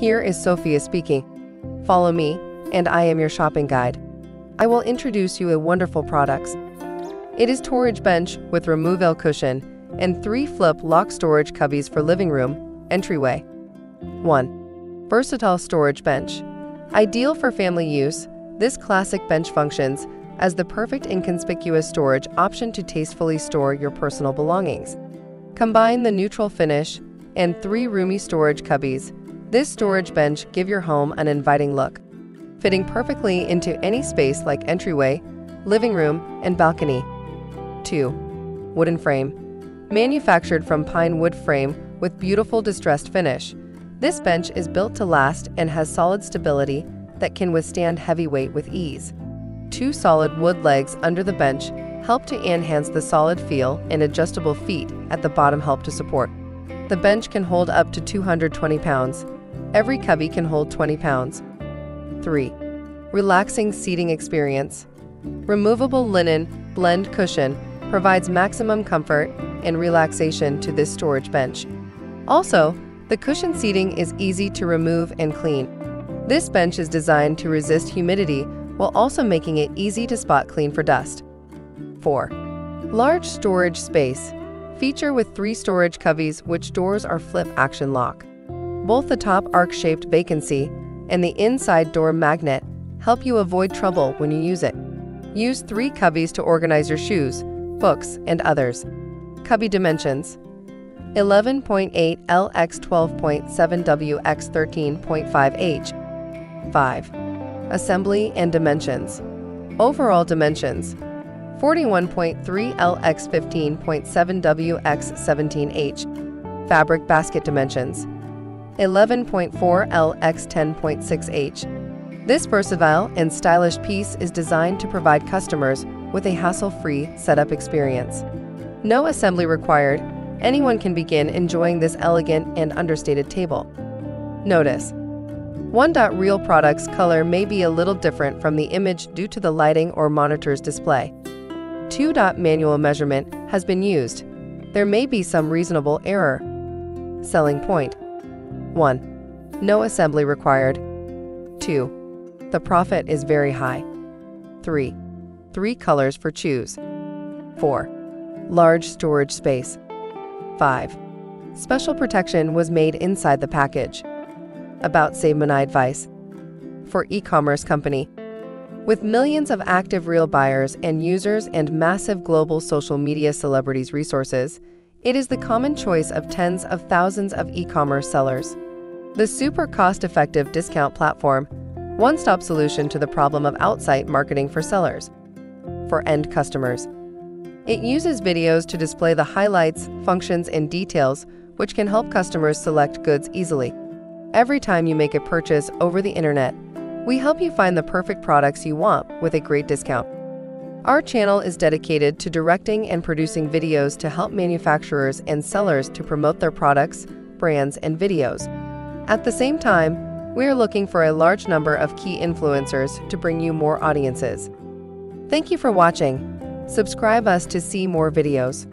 Here is Sophia speaking. Follow me, and I am your shopping guide. I will introduce you a wonderful products. It is storage bench with remove L cushion and three flip lock storage cubbies for living room, entryway. 1. Versatile storage bench. Ideal for family use, this classic bench functions as the perfect inconspicuous storage option to tastefully store your personal belongings. Combine the neutral finish and three roomy storage cubbies. This storage bench give your home an inviting look, fitting perfectly into any space like entryway, living room, and balcony. 2. Wooden frame. Manufactured from pine wood frame with beautiful distressed finish. This bench is built to last and has solid stability that can withstand heavy weight with ease. Two solid wood legs under the bench help to enhance the solid feel and adjustable feet at the bottom help to support. The bench can hold up to 220 pounds. Every cubby can hold 20 pounds. 3. Relaxing seating experience. Removable linen blend cushion provides maximum comfort and relaxation to this storage bench. Also, the cushion seating is easy to remove and clean. This bench is designed to resist humidity while also making it easy to spot clean for dust. 4. Large storage space. Feature with three storage cubbies which doors are flip action lock. Both the top arc-shaped vacancy and the inside door magnet help you avoid trouble when you use it. Use three cubbies to organize your shoes, books, and others. Cubby dimensions 11.8 L x 12.7 W x 13.5 H. 5. Assembly and dimensions. Overall dimensions 41.3 L x 15.7 W x 17H. Fabric basket dimensions 11.4 L x 10.6 H. This versatile and stylish piece is designed to provide customers with a hassle-free setup experience. No assembly required, anyone can begin enjoying this elegant and understated table. Notice, 1. Real product's color may be a little different from the image due to the lighting or monitor's display. 2. Dot Manual measurement has been used. There may be some reasonable error. Selling point 1. No assembly required. 2. The profit is very high. 3. Three colors for choose. 4. Large storage space. 5. Special protection was made inside the package. About Save Money advice. For e-commerce company. With millions of active real buyers and users and massive global social media celebrities resources, it is the common choice of tens of thousands of e-commerce sellers. The super cost-effective discount platform one-stop solution to the problem of outside marketing for sellers. For end customers. It uses videos to display the highlights, functions, and details which can help customers select goods easily. Every time you make a purchase over the internet, we help you find the perfect products you want with a great discount. Our channel is dedicated to directing and producing videos to help manufacturers and sellers to promote their products, brands, and videos. At the same time, we are looking for a large number of key influencers to bring you more audiences. Thank you for watching. Subscribe us to see more videos.